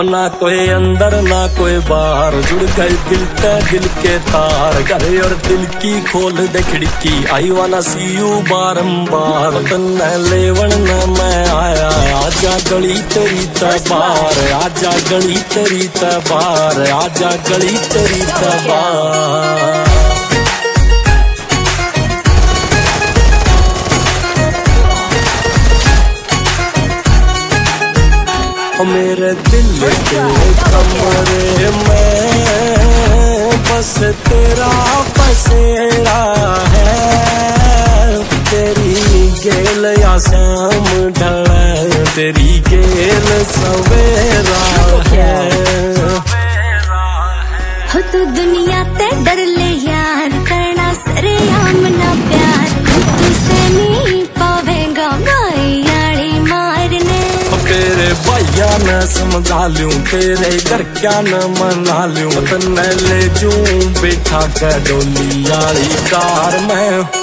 और ना कोई अंदर, ना कोई बाहर। जुड़ गए दिल ते दिल के तार। घरे और दिल की खोल दे खिड़की आई वाला सी यू बारम्बार लेवन न मैं आया। आजा गली तेरी तबार आजा गली तेरी तबार आजा गली तेरी तबार मेरे दिल के कमरे में, बस तेरा बसेरा है। तेरी गेल या शाम ढल तेरी गेल सवेरा है। हो तू दुनिया ते डर ले भैया न समझा लूँ तेरे घर क्या न मना लूँ। तन्ने ले जूं, बैठा कर डोली यारी कार में